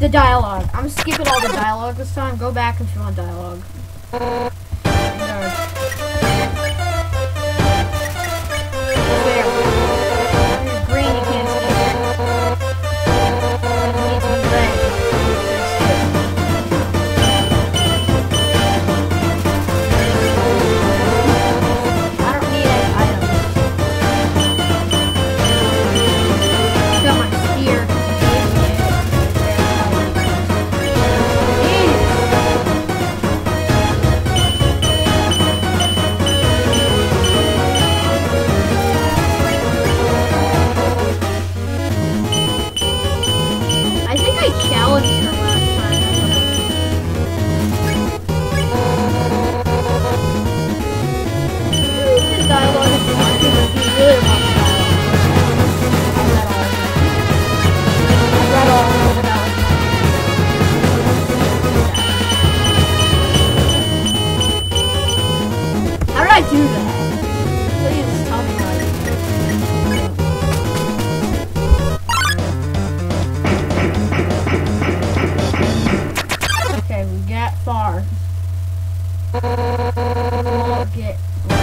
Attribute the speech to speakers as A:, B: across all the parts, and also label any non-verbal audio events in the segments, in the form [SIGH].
A: the dialogue. I'm skipping all the dialogue this time. Go back if you want dialogue.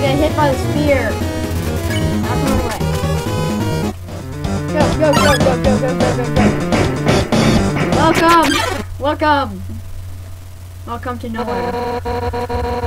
A: Got hit by the spear. Away. Go, go, go, go, go, go, go, go, go. Welcome! Welcome! Welcome to nowhere.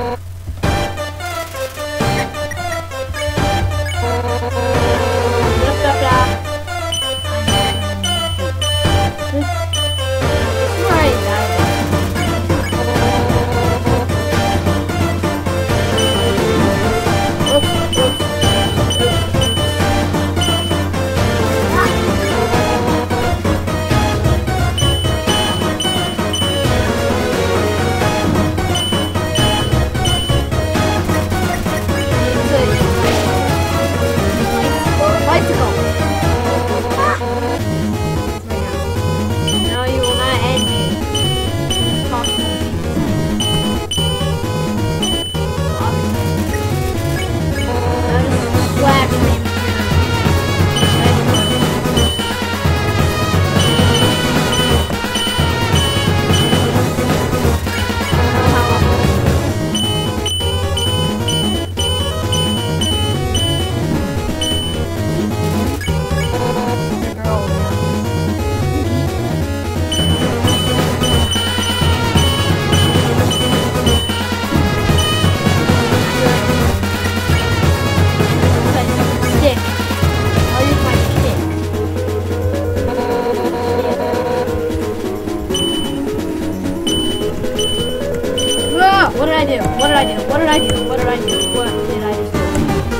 A: I do? What did I do? What did I do? What did I do? What did I just do?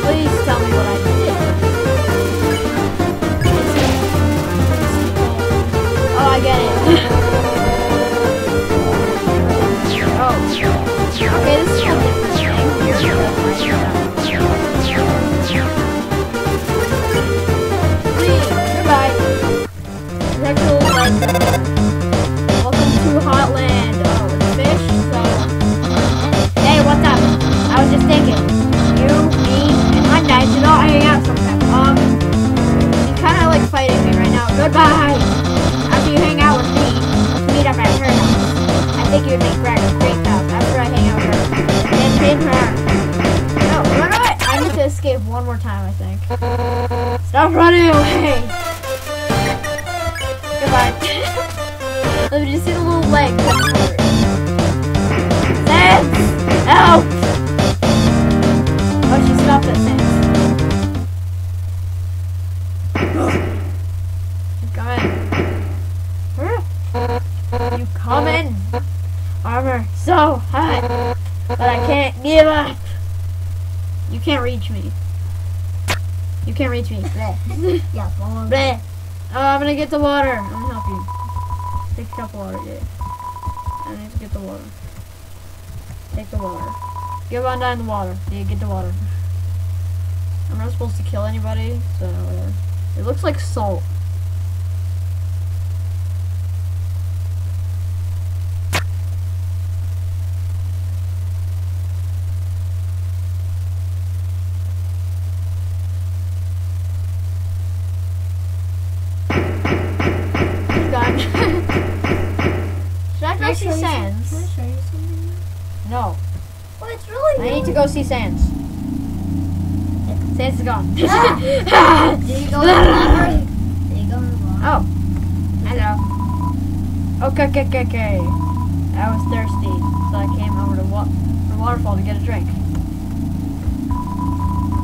A: Please tell me what I did. Oh, I get it. oh. Okay, this is a different thing goodbye. Thinking. You, me, and Undyne should all hang out sometime. Um, you kind of like fighting me right now. Goodbye. After you hang out with me, meet up at her house. I think you'd make Greg a great house after I hang out with her. And pin her. No, run away. I need to escape one more time, I think. Stop running away. Goodbye. Let me just see the little leg. Sense! Help! Oh, You coming? You coming? Armor so hot, but I can't give up. You can't reach me. You can't reach me.
B: Yeah.
A: Bleh. Oh, I'm gonna get the water. I'm gonna help you. Take a cup of water, yeah. I need to get the water. Take the water. Get on down in the water. Yeah, get the water. I'm not supposed to kill anybody, so whatever. It looks like salt. He's gone. [LAUGHS] Should I
B: Can
A: go
B: I
A: see
B: show you some-
A: Sans?
B: Can I show you something?
A: No.
B: Well, it's really
A: I need to go see Sans. Sans is gone.
B: Ah. Did you go in the water? Did you go in the water?
A: Oh. Hello. Okay, okay, okay, okay. I was thirsty, so I came over to wa- the waterfall to get a drink.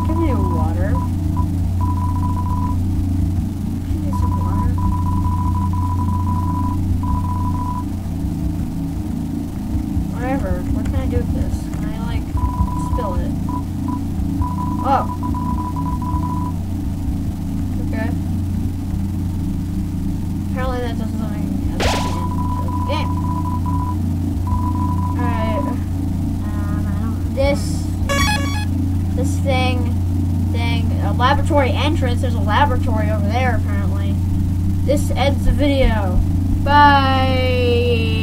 A: Give me water. Give me some water. Whatever. What can I do with this? Can I, like, spill it? Oh. This thing thing a laboratory entrance, there's a laboratory over there apparently. This ends the video. Bye